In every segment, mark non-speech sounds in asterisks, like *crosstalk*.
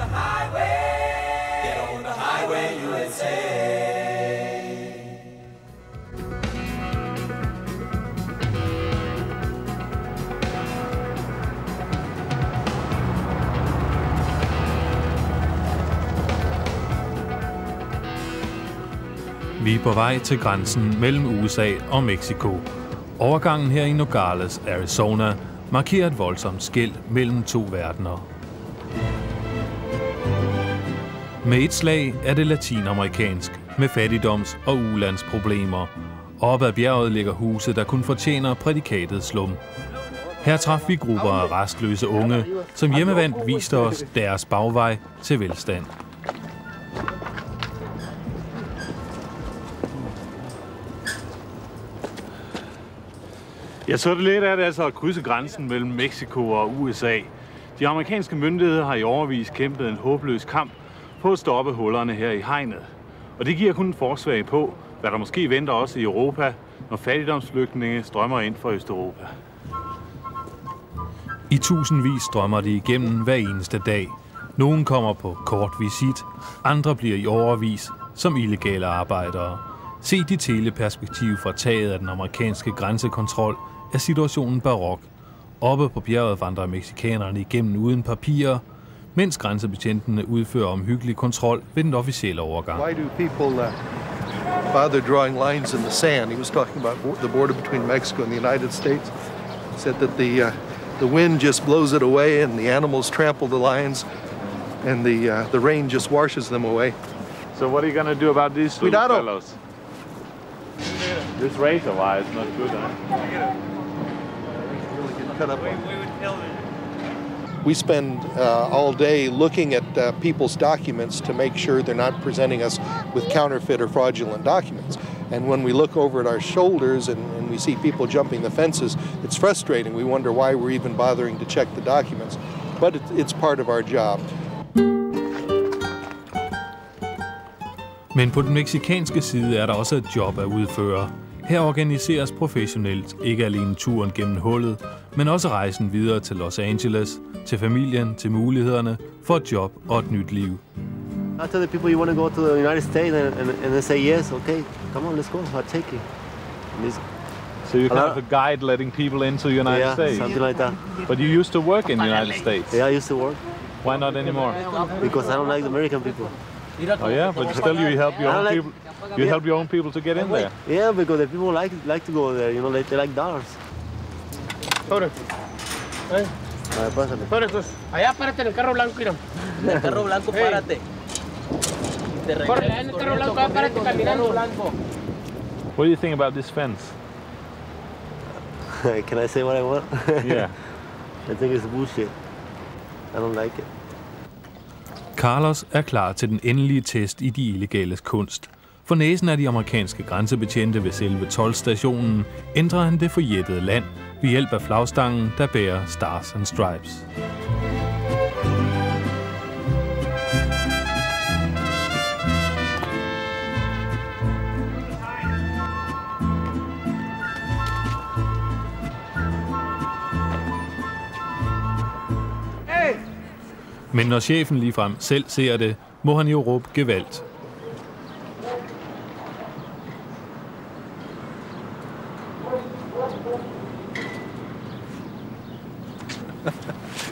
the highway. Get on the highway, USA. Vi er på vej til grænsen mellem USA og Mexico. Overgangen her i Nogales, Arizona, markerer et voldsomt skæld mellem to verdener. Med et slag er det latinamerikansk, med fattigdoms- og ulandsproblemer. Op ad bjerget ligger huse, der kun fortjener prædikatet slum. Her traf vi grupper af restløse unge, som hjemmevandt viste os deres bagvej til velstand. Ja, så er det lidt af det altså at krydse grænsen mellem Mexico og USA. De amerikanske myndigheder har i overvis kæmpet en håbløs kamp på at stoppe hullerne her i hegnet. Og det giver kun en forsvag på, hvad der måske venter også i Europa, når fattigdomsflygtninge strømmer ind fra Østeuropa. I tusindvis strømmer de igennem hver eneste dag. Nogle kommer på kort visit, andre bliver i overvis som illegale arbejdere. Se de teleperspektiv fra taget af den amerikanske grænsekontrol er situationen barok. Oppe på bjerget vandrer meksikanerne igennem uden papirer, mens grænsebetjentene udfører omhyggelig kontrol ved den officielle overgang. Why do people uh, bother drawing lines in the sand? He was talking about the border between Mexico and the United States. He said that the uh, the wind just blows it away, and the animals trample the lines, and the uh, the rain just washes them away. So what are you going to do about these little Cuidado. fellows? This razor wire is not good, huh? Really get cut up on. We spend uh, all day looking at uh, people's documents to make sure they're not presenting us with counterfeit or fraudulent documents. And when we look over at our shoulders and, and we see people jumping the fences, it's frustrating. We wonder why we're even bothering to check the documents. But it, it's part of our job. Men på den meksikanske side er der også et job at udføre. Her organiseres professionelt ikke alene turen gennem hullet, men også rejsen videre til Los Angeles, til familien, til mulighederne for et job og et nyt liv. I tell the people you want to go to the United States, and, and, and they say yes. Okay, come on, let's go. I'll take you. So you're kind of a guide letting people into the United yeah, States. something like that. But you used to work in the United States. Yeah, I used to work Why not anymore? because I don't like the American people. Oh yeah, but still you help your own like- people. You help your own people to get in there. Yeah, because the people like like to go there. You know, they, they like dollars. Sobre. Eh, A ver, pásame. sobre estos. Allá párate en el carro blanco, mira. En el carro blanco, Hey. párate. Te Corre, en el carro blanco, allá párate corriendo, caminando. blanco. What do you think about this fence? *laughs* Can I say what I want? Yeah. *laughs* I think it's bullshit. I don't like it. Carlos er klar til den endelige test i de illegales kunst. For næsen af de amerikanske grænsebetjente ved selve tolvstationen ændrer han det forjættede land ved hjælp af flagstangen, der bærer Stars and Stripes. Men når chefen ligefrem selv ser det, må han jo råbe gevalt.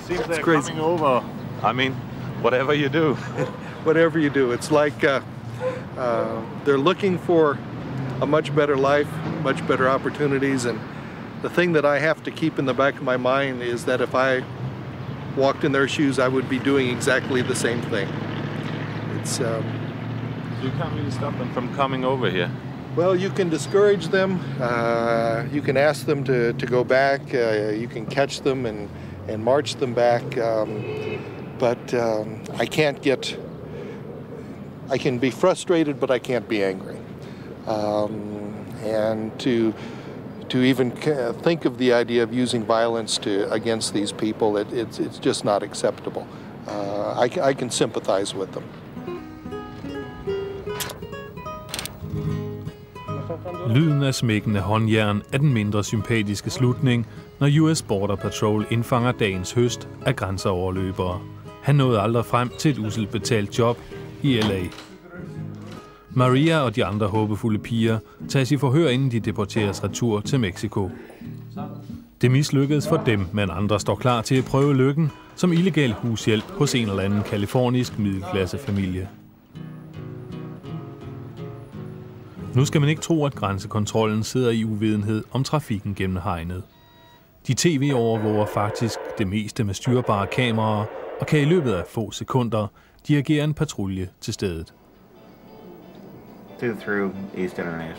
Seems they're crazy. coming over. I mean, whatever you do. *laughs* Whatever you do, it's like uh, uh, they're looking for a much better life, much better opportunities, and the thing that I have to keep in the back of my mind is that if I walked in their shoes, I would be doing exactly the same thing. It's um, You can't really stop them from coming over here. well, you can discourage them. Uh, you can ask them to, to go back. Uh, you can catch them and, and march them back. Um, but um, I can't get. I can be frustrated, but I can't be angry. Um, and to to even think of the idea of using violence to against these people, it, it's it's just not acceptable. Uh, I, I can sympathize with them. Lyden af smækkende håndjern er den mindre sympatiske slutning, når US Border Patrol indfanger dagens høst af grænseoverløbere. Han nåede aldrig frem til et uselt betalt job i LA. Maria og de andre håbefulde piger tages i forhør, inden de deporteres retur til Mexico. Det mislykkedes for dem, men andre står klar til at prøve lykken som illegal hushjælp hos en eller anden kalifornisk middelklassefamilie. Nu skal man ikke tro, at grænsekontrollen sidder i uvidenhed om trafikken gennem hegnet. De tv-overvåger faktisk det meste med styrbare kameraer og kan i løbet af få sekunder dirigere en patrulje til stedet. Through East International.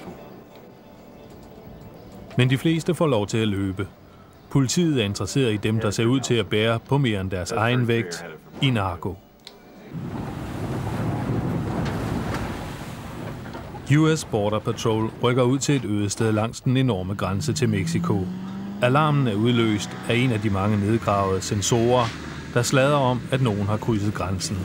Men de fleste får lov til at løbe. Politiet er interesseret i dem, der ser ud til at bære på mere end deres egen vægt i narko. US Border Patrol rykker ud til et ødested langs den enorme grænse til Mexico. Alarmen er udløst af en af de mange nedgravede sensorer, der slader om, at nogen har krydset grænsen.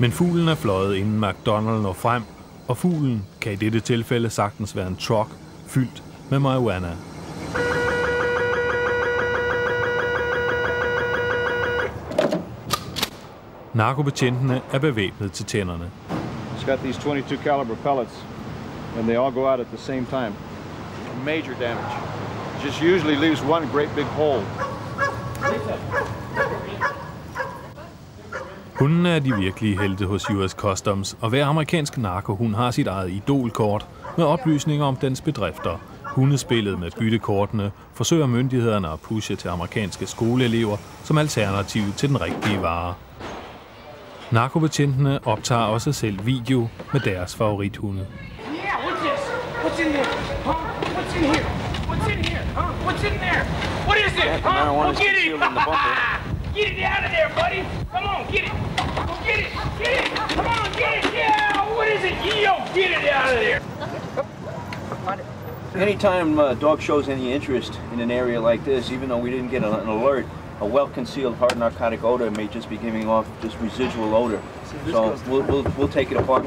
Men fuglen er fløjet, inden McDonald når frem, og fuglen kan i dette tilfælde sagtens være en truck fyldt med marijuana. Narkobetjentene er bevæbnet til tænderne. It's got these 22 caliber pellets, and they all go out at the same time. Major damage. Just usually leaves one great big hole. Hundene er de virkelige helte hos US Customs, og hver amerikansk narkohund har sit eget idolkort med oplysninger om dens bedrifter. Hundespillet med byttekortene forsøger myndighederne at pushe til amerikanske skoleelever som alternativ til den rigtige vare. Narkobetjentene optager også selv video med deres favorithunde. *laughs* Anytime a dog shows any interest in an area like this, even though we didn't get an alert, a well-concealed hard narcotic odor may just be giving off just residual odor. So we'll, we'll, we'll take it apart.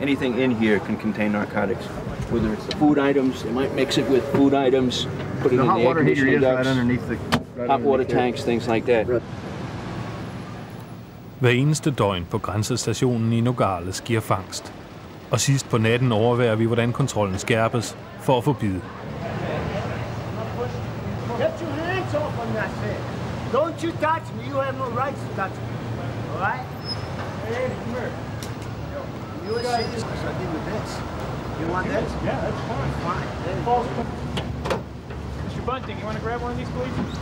Anything in here can contain narcotics. Whether it's the food items, they might mix it with food items, put it in the air conditioning ducts, hot water tanks, things like that. Hver eneste døgn på grænsestationen i Nogales giver fangst. Og sidst på natten overværer vi, hvordan kontrollen skærpes for at få You have no rights to touch me. All right? Hey, come here. You serious? I'll give you this. You want this? Yeah, that's fine. Fine. Mr. Bunting, you want to grab one of these, please?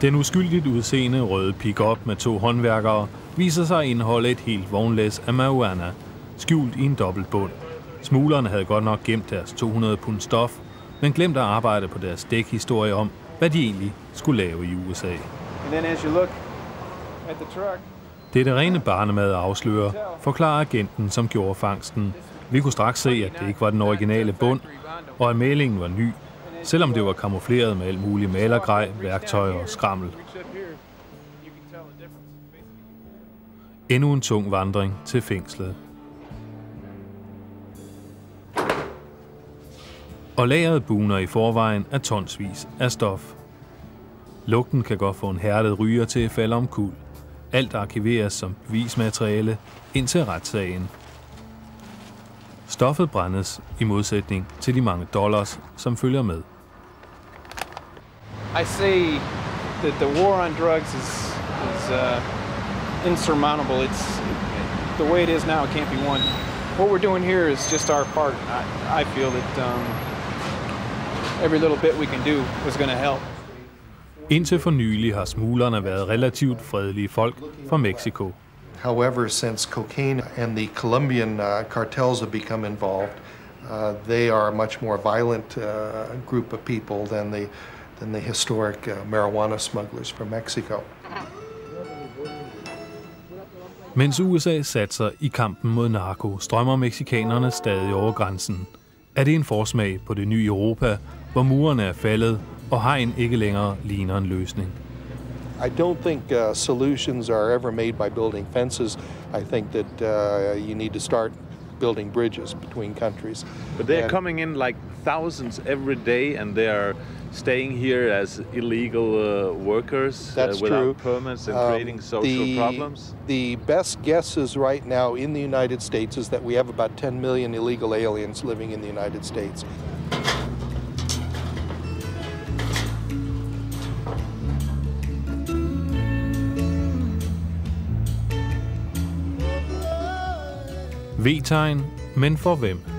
Den uskyldigt udseende røde pick-up med to håndværkere viser sig at indeholde et helt vognlæs af marijuana, skjult i en dobbelt bund. Smuglerne havde godt nok gemt deres 200 pund stof, men glemt at arbejde på deres dækhistorie om, hvad de egentlig skulle lave i USA. And then as you look det er det rene barnemad at afsløre, forklarer agenten, som gjorde fangsten. Vi kunne straks se, at det ikke var den originale bund, og at malingen var ny, selvom det var kamufleret med alt muligt malergrej, værktøj og skrammel. Endnu en tung vandring til fængslet. Og lageret buner i forvejen af tonsvis af stof. Lugten kan godt få en hærdet ryger til at falde om kul. Alt arkiveres som bevismateriale indtil retssagen. Stoffet brændes i modsætning til de mange dollars, som følger med. I see that the war on drugs is is uh, insurmountable. It's the way it is now. It can't be won. What we're doing here is just our part. I, I feel that um, every little bit we can do is going to help. Indtil for nylig har smuglerne været relativt fredelige folk fra Mexico. However, since cocaine and the Colombian uh, cartels have become involved, uh, they are a much more violent uh, group of people than the, than the historic uh, marijuana smugglers from Mexico. Mens USA satser i kampen mod narko, strømmer meksikanerne stadig over grænsen. Er det en forsmag på det nye Europa, hvor murene er faldet, og hegn ikke længere ligner en løsning? I don't think uh, solutions are ever made by building fences. I think that uh, you need to start building bridges between countries. But they're And- coming in like thousands every day, and they are staying here as illegal uh, workers That's uh, without true. permits and Um, creating social the, problems. The best guesses right now in the United States is that we have about 10 million illegal aliens living in the United States. V-tegn, men for hvem?